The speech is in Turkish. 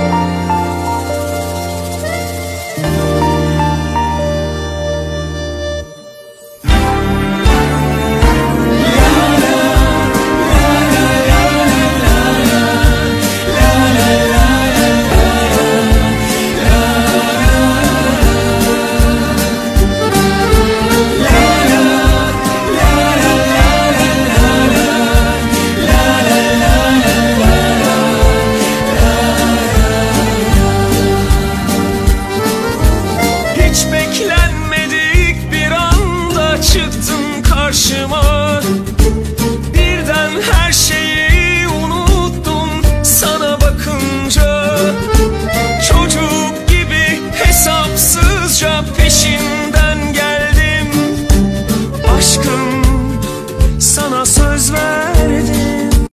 Música başıma. Birden her şeyi unuttum. Sana bakınca Çocuk gibi hesapsızca peşinden geldim. Aşkım sana söz ver.